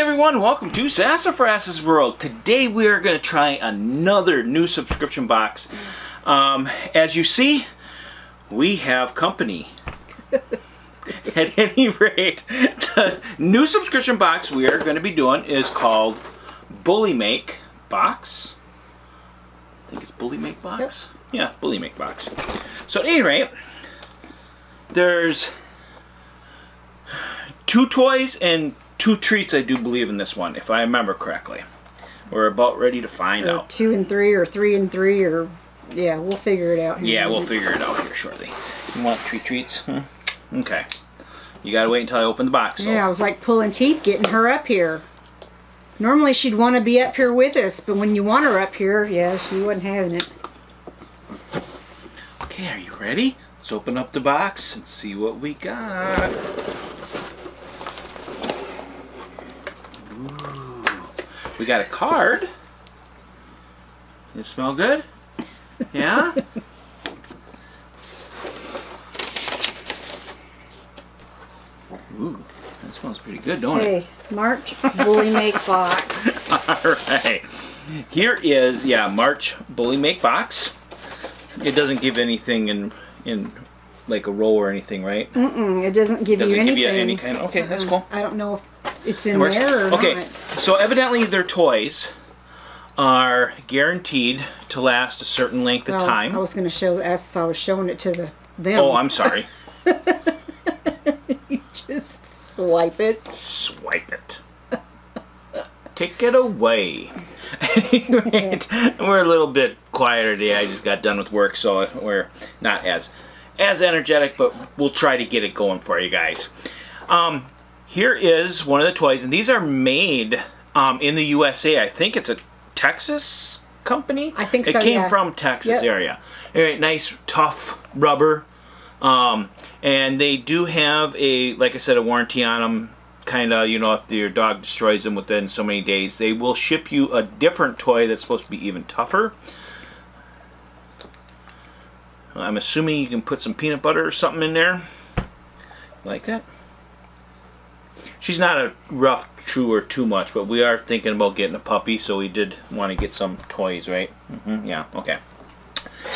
everyone, welcome to Sassafras's World. Today we are going to try another new subscription box. Um, as you see, we have company. At any rate, the new subscription box we are going to be doing is called Bully Make Box. I think it's Bully Make Box? Yeah, Bully Make Box. So at any rate, there's two toys and two treats, I do believe, in this one, if I remember correctly. We're about ready to find Or out. two and three, or three and three, or yeah, we'll figure it out. here Yeah, we'll figure it out here shortly. You want treat treats? Hmm? Okay. You gotta wait until I open the box. so- Yeah, I was like pulling teeth getting her up here. Normally she'd want to be up here with us, but when you want her up here, yeah, she wasn't having it. Okay, are you ready? Let's open up the box and see what we got. We got a card. It smell good? Yeah? Ooh, that smells pretty good, don't it? Okay, March Bully Make Box. All right. Here is yeah March Bully Make box. It doesn't give anything in in like a row or anything, right? Mm-mm, it doesn't give Doesn't you give anything. you any kind. of, Okay, that's cool. I don't know if it's in It there or okay, not. so evidently their toys are guaranteed to last a certain length of time. I was going to show as I was showing it to the them. oh, I'm sorry. You just swipe it. Swipe it. Take it away. Anyway, we're a little bit quieter today. I just got done with work, so we're not as as energetic, but we'll try to get it going for you guys. Um, here is one of the toys, and these are made um, in the USA. I think it's a Texas company. I think it so, came yeah. from Texas Yep. area. Anyway, nice tough rubber. Um, and they do have a, like I said, a warranty on them. Kind of, you know, if your dog destroys them within so many days, they will ship you a different toy that's supposed to be even tougher. I'm assuming you can put some peanut butter or something in there. Like that. She's not a rough chewer too much, but we are thinking about getting a puppy, so we did want to get some toys, right? hmm yeah, okay.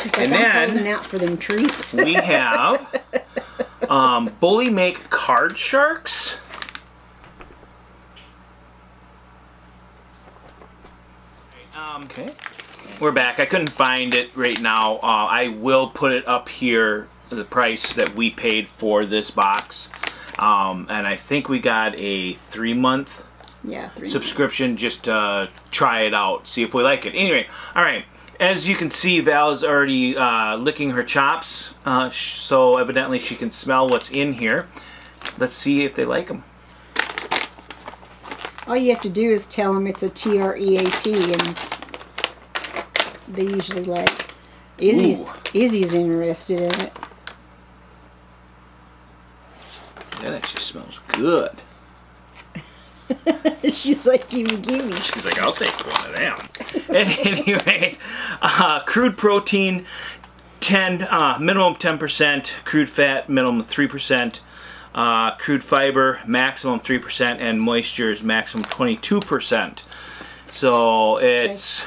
She's like, And I'm then- holding out for them treats. we have um, Bully Make Card Sharks. Um, okay. We're back. I couldn't find it right now. Uh, I will put it up here, the price that we paid for this box. Um, and I think we got a three month yeah, three. subscription just to try it out, see if we like it. Anyway, all right. As you can see, Val is already uh, licking her chops, uh, sh- so evidently she can smell what's in here. Let's see if they like them. All you have to do is tell them it's a T R E A T, and they usually like. Izzy's, Ooh. Izzy's interested in it. That actually smells good. She's like, gimme, gimme. She's like, I'll take one of them. At any rate, uh, crude protein, 10 uh, minimum 10%, crude fat minimum 3%, uh, crude fiber maximum 3%, and moisture is maximum 22%. So it's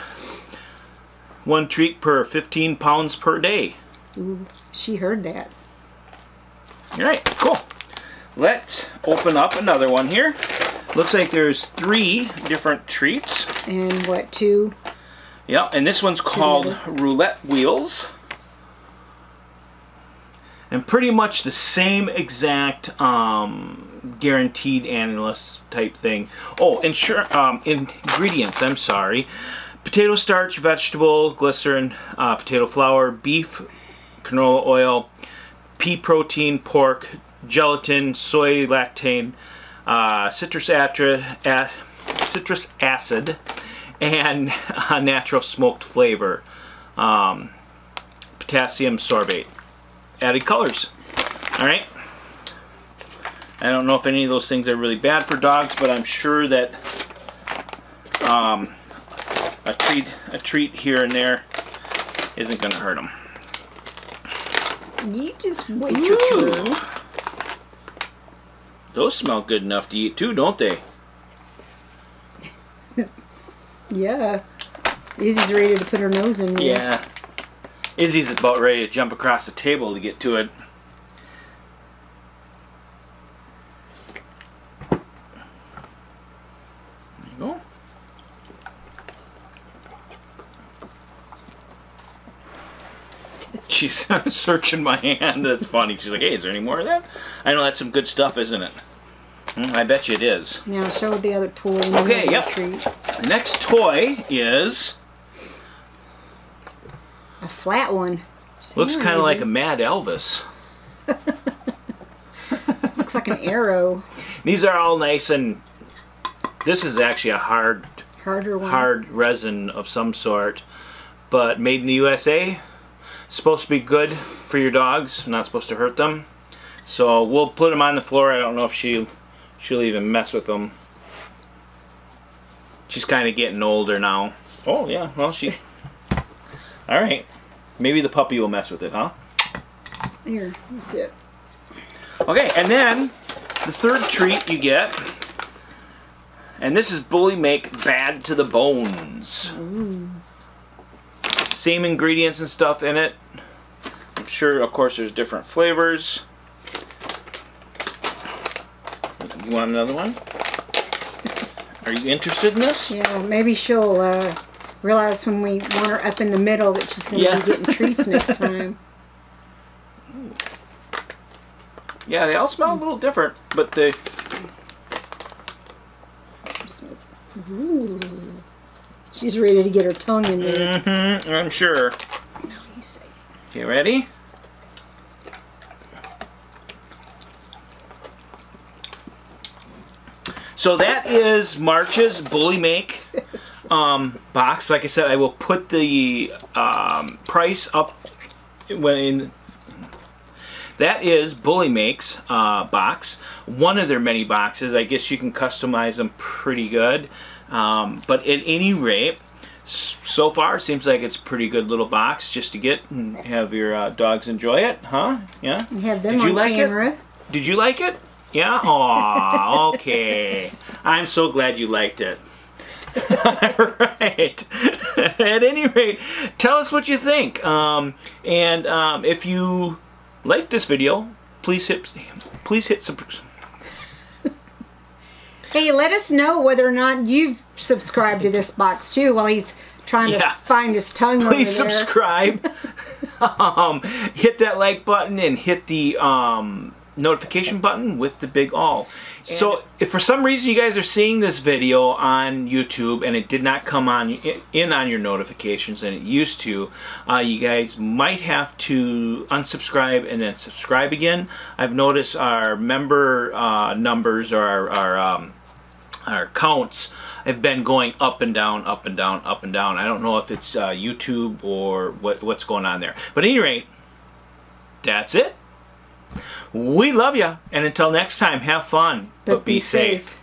one treat per 15 pounds per day. Ooh, she heard that. All right, cool. Let's open up another one here. Looks like there's three different treats. And what, two? Yeah, and this one's called Together. Roulette Wheels. And pretty much the same exact um, guaranteed analyst type thing. Oh, insur- um, ingredients, I'm sorry. Potato starch, vegetable, glycerin, uh, potato flour, beef, canola oil, pea protein, pork, gelatin, soy lactane, uh, citrus, atra- a- citrus acid, and a natural smoked flavor. Um, potassium sorbate. Added colors. Alright. I don't know if any of those things are really bad for dogs, but I'm sure that um, a treat a treat here and there isn't going to hurt them. You just wait your turn. Those smell good enough to eat too, don't they? yeah. Izzy's ready to put her nose in. There. Yeah. Izzy's about ready to jump across the table to get to it. She's searching my hand. That's funny. She's like, hey, is there any more of that? I know that's some good stuff, isn't it? Mm, I bet you it is. Now show the other toy. Okay, yep. Treat. Next toy is A flat one. looks kind of like a Mad Elvis. Looks like an arrow. These are all nice and this is actually a hard Harder one. hard resin of some sort, but made in the USA. Supposed to be good for your dogs, not supposed to hurt them. So we'll put them on the floor. I don't know if she she'll even mess with them. She's kind of getting older now. Oh yeah, well she. All right, maybe the puppy will mess with it, huh? Here, that's it. Okay, and then the third treat you get, and this is Bully Make Bad to the Bones. Same ingredients and stuff in it. I'm sure, of course, there's different flavors. You want another one? Are you interested in this? Yeah, maybe she'll uh, realize when we want her up in the middle that she's going to Yeah. be getting treats next time. Yeah, they all smell a little different, but they. Ooh. She's ready to get her tongue in there. Mm-hmm, I'm sure. No, you stay. Okay, ready? So that is March's Bully Make um, box. Like I said, I will put the um, price up when in. That is Bully Makes uh, box. One of their many boxes. I guess you can customize them pretty good. Um, but at any rate, so far it seems like it's a pretty good little box just to get and have your uh, dogs enjoy it, huh? Yeah. You have them Did you on like it? camera. Did you like it? Yeah? Aw, okay. I'm so glad you liked it. Alright. At any rate, tell us what you think. Um, and um, if you like this video, please hit please hit sub- Hey, let us know whether or not you've subscribed to this box too while he's trying Yeah. to find his tongue please over there. subscribe. um, hit that like button and hit the um, notification button with the big all. So if for some reason you guys are seeing this video on YouTube and it did not come on in on your notifications and it used to, uh, you guys might have to unsubscribe and then subscribe again. I've noticed our member uh, numbers or our, our um, our counts have been going up and down, up and down, up and down. I don't know if it's uh, YouTube or what what's going on there. But at any rate, that's it. We love you, and until next time, have fun, but, be, safe.